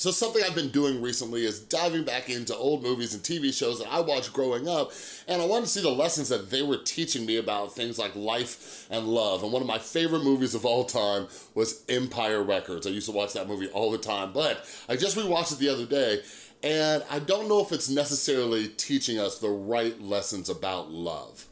So something I've been doing recently is diving back into old movies and TV shows that I watched growing up, and I wanted to see the lessons that they were teaching me about things like life and love. And one of my favorite movies of all time was Empire Records. I used to watch that movie all the time, but I just rewatched it the other day, and I don't know if it's necessarily teaching us the right lessons about love.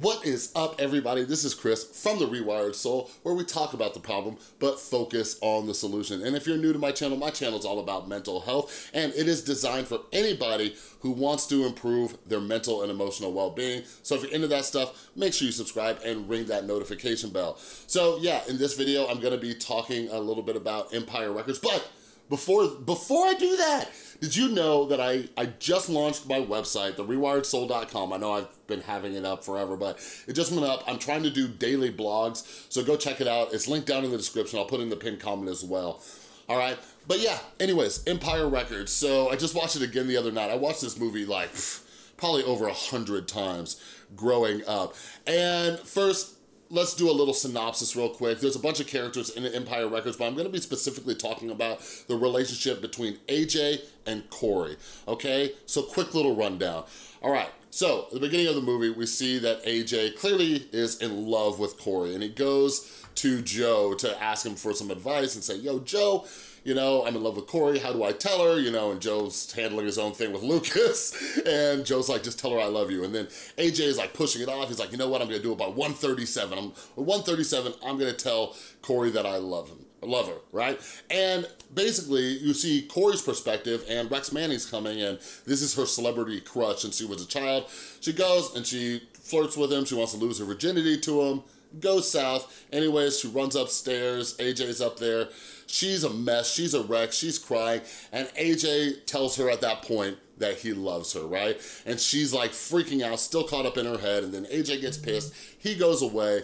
What is up, everybody? This is Chris from The Rewired Soul, where we talk about the problem, but focus on the solution. And if you're new to my channel, my channel is all about mental health, and it is designed for anybody who wants to improve their mental and emotional well-being. So if you're into that stuff, make sure you subscribe and ring that notification bell. So yeah, in this video, I'm gonna be talking a little bit about Empire Records, but before, before I do that, did you know that I, I just launched my website, therewiredsoul.com. I know I've been having it up forever, but it just went up. I'm trying to do daily blogs, so go check it out. It's linked down in the description. I'll put in the pinned comment as well. All right, but yeah, anyways, Empire Records. So I just watched it again the other night. I watched this movie like probably over a hundred times growing up. And first, let's do a little synopsis real quick. There's a bunch of characters in Empire Records, but I'm gonna be specifically talking about the relationship between AJ and Corey, okay? So quick little rundown. All right, so at the beginning of the movie, we see that AJ clearly is in love with Corey, and he goes to Joe to ask him for some advice and say, yo, Joe, you know, I'm in love with Corey, how do I tell her? You know, and Joe's handling his own thing with Lucas, and Joe's like, just tell her I love you. And then AJ is like pushing it off. He's like, you know what, I'm gonna do it by 137. I'm, 137, I'm gonna tell Corey that I love him love her, right? And basically, you see Corey's perspective, and Rex Manning's coming, and this is her celebrity crush since she was a child. She goes and she flirts with him. She wants to lose her virginity to him. Goes south. Anyways, she runs upstairs. AJ's up there. She's a mess, she's a wreck, she's crying, and AJ tells her at that point that he loves her, right? And she's like freaking out, still caught up in her head, and then AJ gets pissed, he goes away.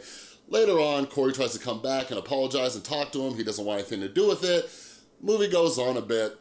Later on, Corey tries to come back and apologize and talk to him, he doesn't want anything to do with it. Movie goes on a bit.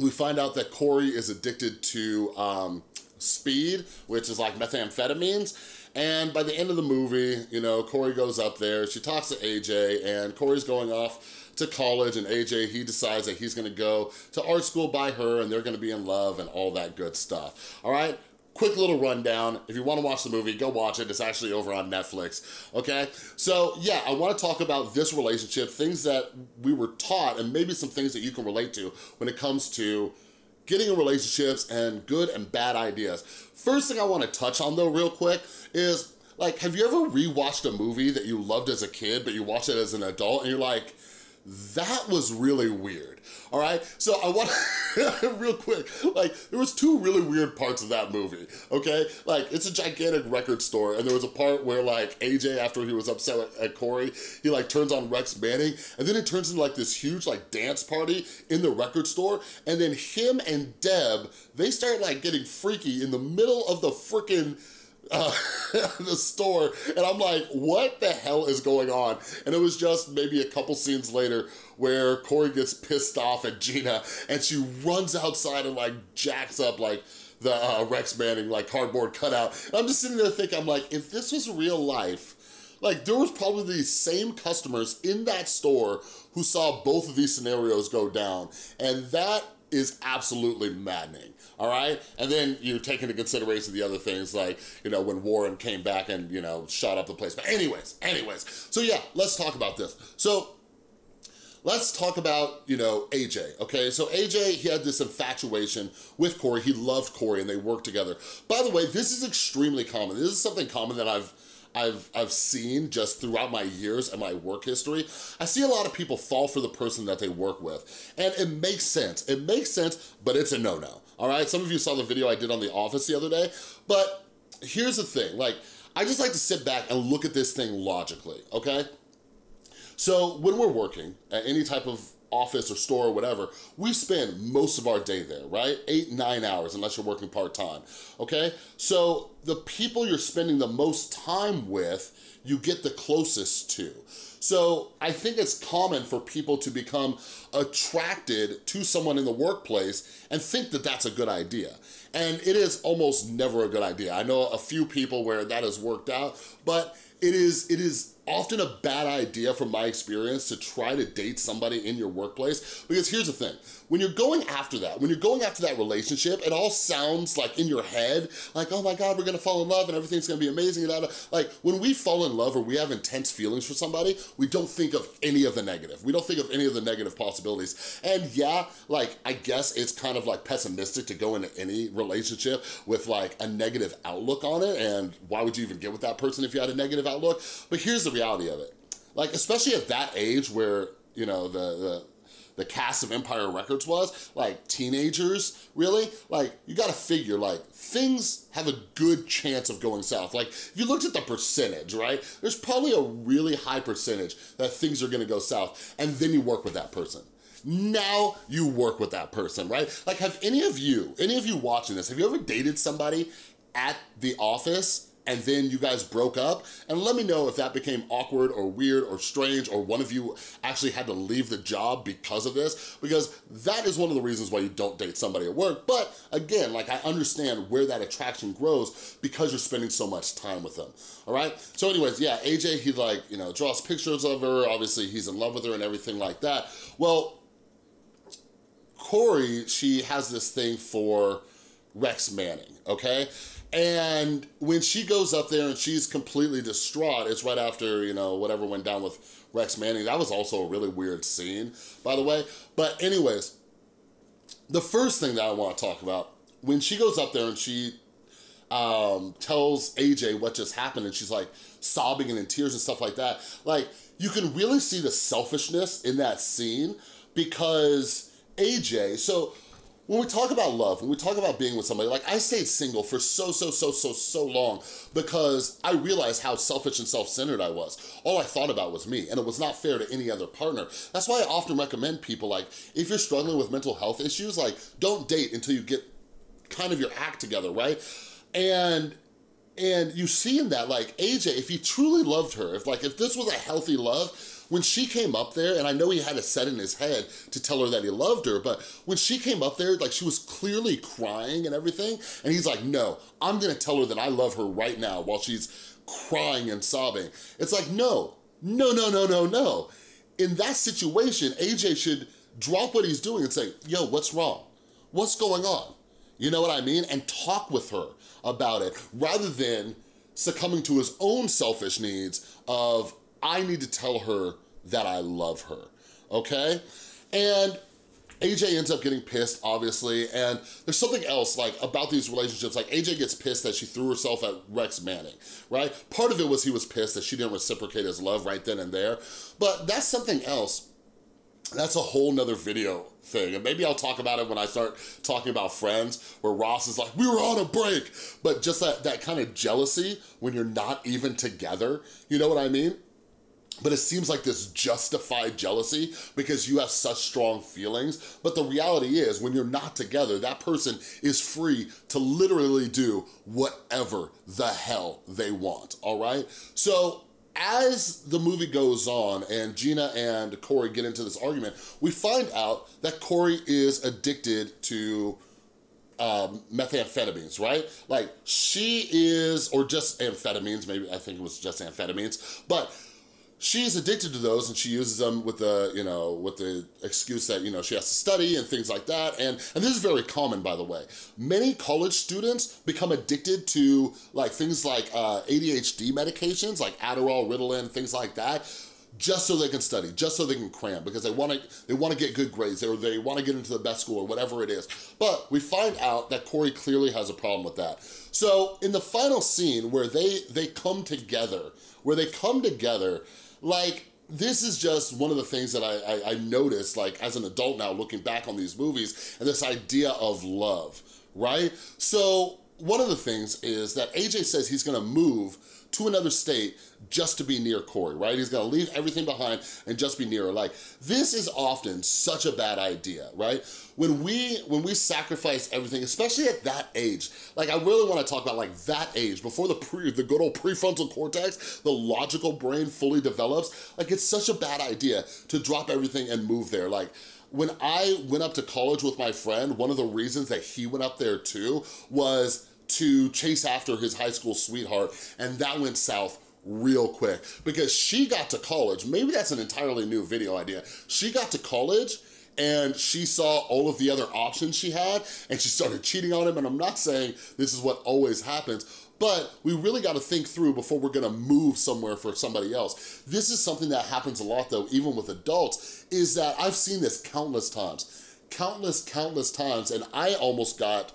We find out that Corey is addicted to um, speed, which is like methamphetamines, and by the end of the movie, you know, Corey goes up there, she talks to AJ, and Corey's going off to college and AJ, he decides that he's gonna go to art school by her and they're gonna be in love and all that good stuff, all right? Quick little rundown. If you wanna watch the movie, go watch it. It's actually over on Netflix, okay? So yeah, I wanna talk about this relationship, things that we were taught and maybe some things that you can relate to when it comes to getting in relationships and good and bad ideas. First thing I wanna touch on though real quick is like, have you ever rewatched a movie that you loved as a kid, but you watch it as an adult and you're like, that was really weird, all right? So I want, real quick, like, there was two really weird parts of that movie, okay? Like, it's a gigantic record store, and there was a part where, like, AJ, after he was upset at, Corey, he, like, turns on Rex Manning, and then it turns into, like, this huge, like, dance party in the record store, and then him and Deb, they start, like, getting freaky in the middle of the freaking uh, the store and I'm like, what the hell is going on? And it was just maybe a couple scenes later where Corey gets pissed off at Gina and she runs outside and like jacks up like the uh, Rex Manning like cardboard cutout. And I'm just sitting there thinking, I'm like, if this was real life, like there was probably these same customers in that store who saw both of these scenarios go down. And that is absolutely maddening, all right? And then you take into consideration the other things like, you know, when Warren came back and, you know, shot up the place. But anyways, anyways, so yeah, let's talk about this. So let's talk about, you know, AJ, okay? So AJ, he had this infatuation with Corey. He loved Corey and they worked together. By the way, this is extremely common. This is something common that I've I've, I've seen just throughout my years and my work history, I see a lot of people fall for the person that they work with. And it makes sense. It makes sense, but it's a no-no, all right? Some of you saw the video I did on The Office the other day, but here's the thing, like, I just like to sit back and look at this thing logically, okay? So when we're working at any type of office or store or whatever, we spend most of our day there, right? Eight, nine hours, unless you're working part-time, okay? So the people you're spending the most time with, you get the closest to. So I think it's common for people to become attracted to someone in the workplace and think that that's a good idea. And it is almost never a good idea. I know a few people where that has worked out, but it is, it is often a bad idea from my experience to try to date somebody in your workplace? Because here's the thing, when you're going after that, when you're going after that relationship, it all sounds like in your head, like, oh my God, we're gonna fall in love and everything's gonna be amazing. And like when we fall in love or we have intense feelings for somebody, we don't think of any of the negative. We don't think of any of the negative possibilities. And yeah, like I guess it's kind of like pessimistic to go into any relationship with like a negative outlook on it. And why would you even get with that person if you had a negative outlook? But here's the reality of it. Like, especially at that age where, you know, the, the the cast of Empire Records was, like teenagers, really, like you gotta figure like things have a good chance of going south. Like if you looked at the percentage, right, there's probably a really high percentage that things are gonna go south and then you work with that person. Now you work with that person, right? Like have any of you, any of you watching this, have you ever dated somebody at the office and then you guys broke up. And let me know if that became awkward or weird or strange or one of you actually had to leave the job because of this because that is one of the reasons why you don't date somebody at work. But again like I understand where that attraction grows because you're spending so much time with them all right? So anyways yeah AJ he like you know draws pictures of her. Obviously he's in love with her and everything like that. Well Corey she has this thing for Rex Manning okay and when she goes up there and she's completely distraught, it's right after, you know, whatever went down with Rex Manning. That was also a really weird scene, by the way. But anyways, the first thing that I want to talk about, when she goes up there and she um, tells AJ what just happened and she's like sobbing and in tears and stuff like that, like you can really see the selfishness in that scene because AJ, so when we talk about love, when we talk about being with somebody, like I stayed single for so, so, so, so, so long because I realized how selfish and self-centered I was. All I thought about was me and it was not fair to any other partner. That's why I often recommend people like, if you're struggling with mental health issues, like don't date until you get kind of your act together, right? And and you see in that, like AJ, if he truly loved her, if like, if this was a healthy love, when she came up there, and I know he had it set in his head to tell her that he loved her, but when she came up there, like she was clearly crying and everything, and he's like, no, I'm gonna tell her that I love her right now while she's crying and sobbing. It's like, no, no, no, no, no, no. In that situation, AJ should drop what he's doing and say, yo, what's wrong? What's going on? You know what I mean? And talk with her about it rather than succumbing to his own selfish needs of, I need to tell her that I love her, okay? And AJ ends up getting pissed, obviously, and there's something else, like, about these relationships. Like, AJ gets pissed that she threw herself at Rex Manning, right? Part of it was he was pissed that she didn't reciprocate his love right then and there, but that's something else. That's a whole nother video thing, and maybe I'll talk about it when I start talking about Friends, where Ross is like, we were on a break, but just that, that kind of jealousy when you're not even together, you know what I mean? But it seems like this justified jealousy because you have such strong feelings. But the reality is when you're not together, that person is free to literally do whatever the hell they want, all right? So as the movie goes on and Gina and Corey get into this argument, we find out that Corey is addicted to um, methamphetamines, right? Like she is, or just amphetamines, maybe I think it was just amphetamines, but she's addicted to those and she uses them with the, you know, with the excuse that, you know, she has to study and things like that. And, and this is very common, by the way. Many college students become addicted to like things like uh, ADHD medications, like Adderall, Ritalin, things like that, just so they can study, just so they can cram, because they wanna, they wanna get good grades, or they wanna get into the best school, or whatever it is. But we find out that Corey clearly has a problem with that. So in the final scene where they, they come together, where they come together, like, this is just one of the things that I, I, I noticed, like, as an adult now, looking back on these movies, and this idea of love, right? So one of the things is that AJ says he's gonna move to another state just to be near Corey, right? He's gonna leave everything behind and just be near her. Like, this is often such a bad idea, right? When we when we sacrifice everything, especially at that age, like I really wanna talk about like that age, before the pre, the good old prefrontal cortex, the logical brain fully develops, like it's such a bad idea to drop everything and move there. Like, when I went up to college with my friend, one of the reasons that he went up there too was to chase after his high school sweetheart, and that went south real quick because she got to college. Maybe that's an entirely new video idea. She got to college and she saw all of the other options she had and she started cheating on him. And I'm not saying this is what always happens, but we really gotta think through before we're gonna move somewhere for somebody else. This is something that happens a lot though, even with adults, is that I've seen this countless times, countless, countless times, and I almost got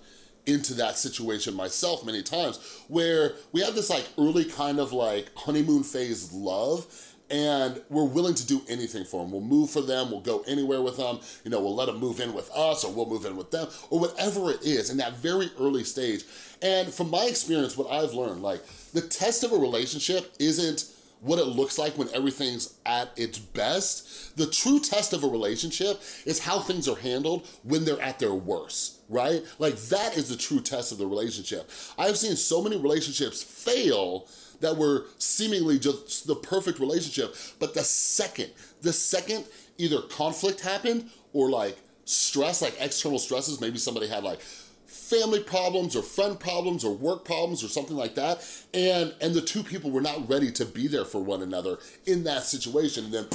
into that situation myself many times where we have this like early kind of like honeymoon phase love and we're willing to do anything for them. We'll move for them, we'll go anywhere with them, you know, we'll let them move in with us or we'll move in with them or whatever it is in that very early stage. And from my experience, what I've learned, like the test of a relationship isn't what it looks like when everything's at its best. The true test of a relationship is how things are handled when they're at their worst, right? Like that is the true test of the relationship. I've seen so many relationships fail that were seemingly just the perfect relationship, but the second, the second either conflict happened or like stress, like external stresses, maybe somebody had like family problems or friend problems or work problems or something like that. And, and the two people were not ready to be there for one another in that situation. And then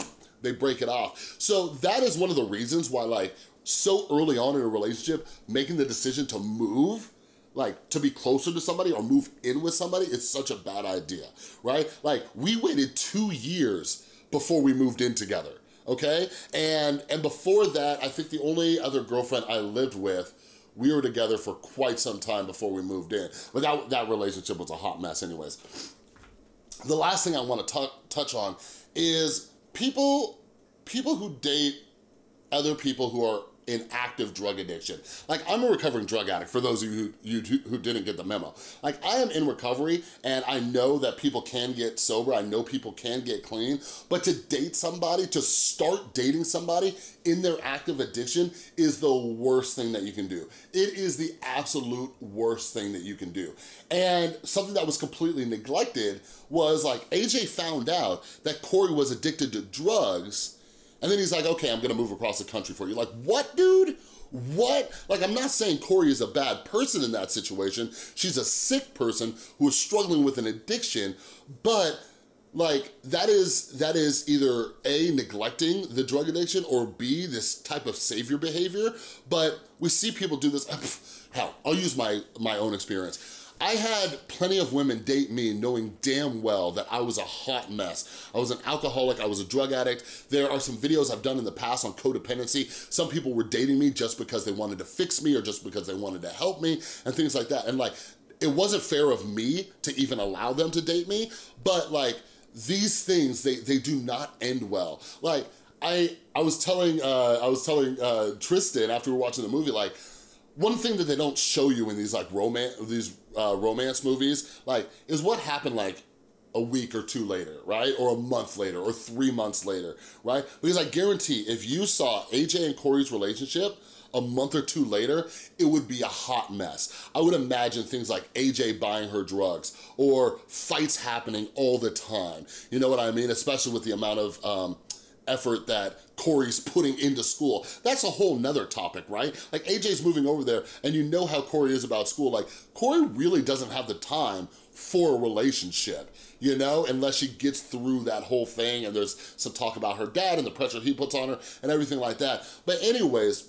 they break it off. So that is one of the reasons why like so early on in a relationship, making the decision to move like to be closer to somebody or move in with somebody is such a bad idea, right? Like we waited two years before we moved in together, okay? And, and before that, I think the only other girlfriend I lived with we were together for quite some time before we moved in. But that, that relationship was a hot mess anyways. The last thing I wanna touch on is people, people who date other people who are in active drug addiction. Like I'm a recovering drug addict for those of you who, you, who didn't get the memo. Like I am in recovery and I know that people can get sober. I know people can get clean, but to date somebody, to start dating somebody in their active addiction is the worst thing that you can do. It is the absolute worst thing that you can do. And something that was completely neglected was like AJ found out that Corey was addicted to drugs and then he's like, okay, I'm gonna move across the country for you. Like, what, dude? What? Like, I'm not saying Corey is a bad person in that situation. She's a sick person who is struggling with an addiction, but like that is that is either a neglecting the drug addiction or b this type of savior behavior but we see people do this hell i'll use my my own experience I had plenty of women date me knowing damn well that I was a hot mess. I was an alcoholic, I was a drug addict. There are some videos I've done in the past on codependency. Some people were dating me just because they wanted to fix me or just because they wanted to help me and things like that. And like, it wasn't fair of me to even allow them to date me, but like, these things, they, they do not end well. Like, I, I was telling, uh, I was telling uh, Tristan after we were watching the movie, like, one thing that they don't show you in these like romance, these uh, romance movies, like, is what happened like a week or two later, right? Or a month later, or three months later, right? Because I guarantee if you saw AJ and Corey's relationship a month or two later, it would be a hot mess. I would imagine things like AJ buying her drugs or fights happening all the time. You know what I mean? Especially with the amount of um, effort that Corey's putting into school. That's a whole nother topic, right? Like AJ's moving over there and you know how Corey is about school. Like Corey really doesn't have the time for a relationship, you know, unless she gets through that whole thing and there's some talk about her dad and the pressure he puts on her and everything like that. But anyways,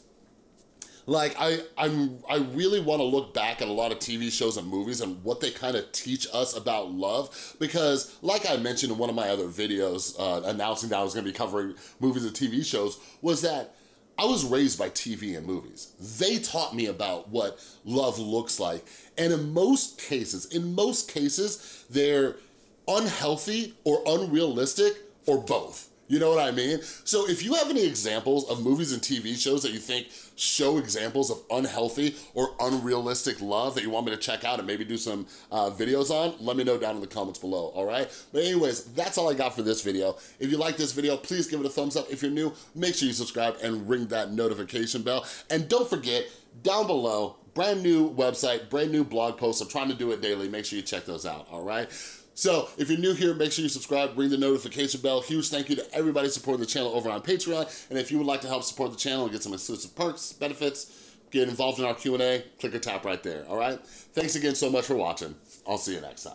like I, I'm, I really wanna look back at a lot of TV shows and movies and what they kind of teach us about love because like I mentioned in one of my other videos uh, announcing that I was gonna be covering movies and TV shows was that I was raised by TV and movies. They taught me about what love looks like. And in most cases, in most cases, they're unhealthy or unrealistic or both You know what I mean? So if you have any examples of movies and TV shows that you think show examples of unhealthy or unrealistic love that you want me to check out and maybe do some uh, videos on, let me know down in the comments below, all right? But anyways, that's all I got for this video. If you like this video, please give it a thumbs up. If you're new, make sure you subscribe and ring that notification bell. And don't forget, down below, brand new website, brand new blog posts. I'm trying to do it daily. Make sure you check those out, all right? So if you're new here, make sure you subscribe, ring the notification bell. Huge thank you to everybody supporting the channel over on Patreon. And if you would like to help support the channel and get some exclusive perks, benefits, get involved in our Q&A, click or tap right there, all right? Thanks again so much for watching. I'll see you next time.